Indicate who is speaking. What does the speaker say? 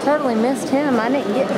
Speaker 1: totally missed him. I didn't get